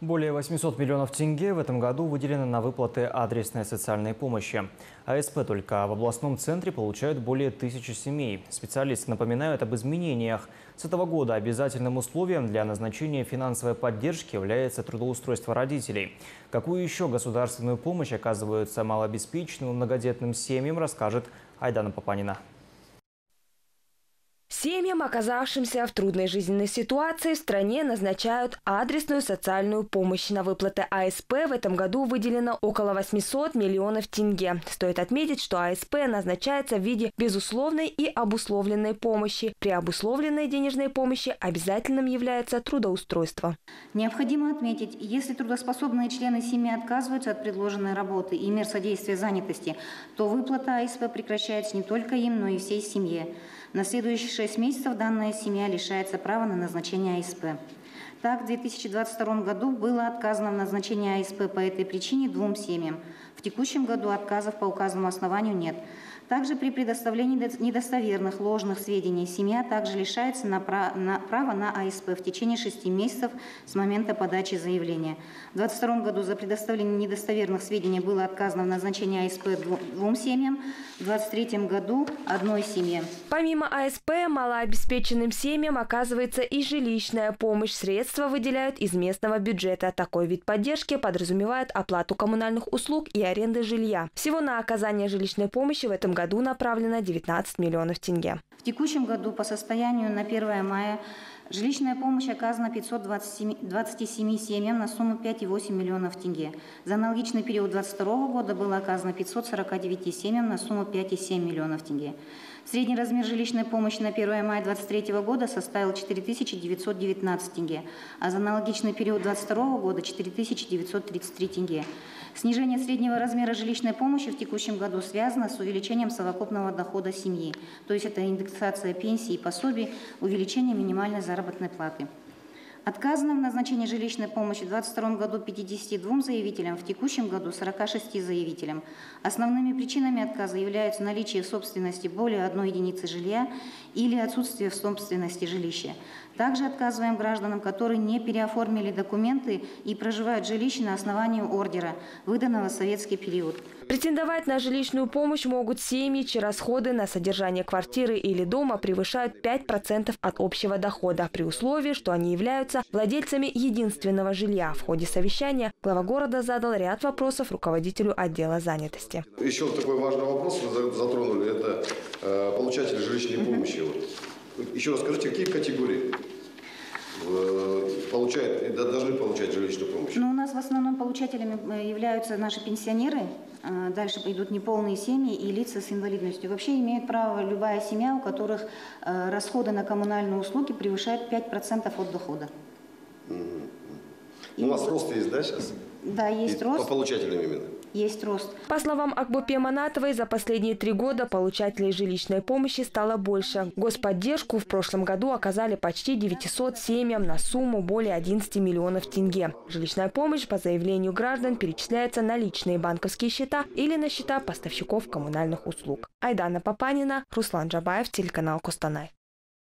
Более 800 миллионов тенге в этом году выделено на выплаты адресной социальной помощи. АСП только в областном центре получают более тысячи семей. Специалисты напоминают об изменениях. С этого года обязательным условием для назначения финансовой поддержки является трудоустройство родителей. Какую еще государственную помощь оказываются малообеспеченным многодетным семьям, расскажет Айдана Папанина. Семьям, оказавшимся в трудной жизненной ситуации, в стране назначают адресную социальную помощь. На выплаты АСП в этом году выделено около 800 миллионов тенге. Стоит отметить, что АСП назначается в виде безусловной и обусловленной помощи. При обусловленной денежной помощи обязательным является трудоустройство. Необходимо отметить, если трудоспособные члены семьи отказываются от предложенной работы и мер содействия занятости, то выплата АСП прекращается не только им, но и всей семье. На следующий 6 месяцев данная семья лишается права на назначение АСП. Так, в 2022 году было отказано в назначении АСП по этой причине двум семьям. В текущем году отказов по указанному основанию нет. Также при предоставлении недостоверных ложных сведений семья также лишается на право на АСП в течение шести месяцев с момента подачи заявления. В 2022 году за предоставление недостоверных сведений было отказано в назначении АСП двум семьям, в 2023 году одной семье. Помимо АСП, малообеспеченным семьям оказывается и жилищная помощь. Средства выделяют из местного бюджета. Такой вид поддержки подразумевает оплату коммунальных услуг и аренды жилья. Всего на оказание жилищной помощи в этом году году направлено 19 миллионов тенге. В текущем году по состоянию на 1 мая Жилищная помощь оказана 527 семьям на сумму 5,8 миллионов тенге. За аналогичный период 2022 года было оказано 549 семьям на сумму 5,7 миллионов тенге. Средний размер жилищной помощи на 1 мая 2023 года составил 4919 тенге, а за аналогичный период 2022 года 4933 тенге. Снижение среднего размера жилищной помощи в текущем году связано с увеличением совокупного дохода семьи, то есть это индексация пенсий и пособий, увеличение минимальной заработной платы. Отказано в назначении жилищной помощи в 2022 году 52 заявителям, в текущем году 46 заявителям. Основными причинами отказа являются наличие в собственности более одной единицы жилья или отсутствие в собственности жилища. Также отказываем гражданам, которые не переоформили документы и проживают в жилище на основании ордера, выданного в советский период. Претендовать на жилищную помощь могут семьи, чьи расходы на содержание квартиры или дома превышают 5% от общего дохода, при условии, что они являются владельцами единственного жилья. В ходе совещания глава города задал ряд вопросов руководителю отдела занятости. Еще такой важный вопрос вы затронули, это э, получатели жилищной помощи. Еще раз скажите, какие категории? Получают, должны получать жилищную помощь? Ну, у нас в основном получателями э, являются наши пенсионеры, э, дальше идут неполные семьи и лица с инвалидностью. Вообще имеет право любая семья, у которых э, расходы на коммунальные услуги превышают 5% от дохода. Угу. У вас рост есть, да, сейчас? Да, есть и рост. По получателям именно? есть рост. По словам Акбупе Манатовой, за последние три года получателей жилищной помощи стало больше. Господдержку в прошлом году оказали почти 900 семьям на сумму более 11 миллионов тенге. Жилищная помощь по заявлению граждан перечисляется на личные банковские счета или на счета поставщиков коммунальных услуг. Айдана Папанина, Руслан Джабаев, телеканал Костанай.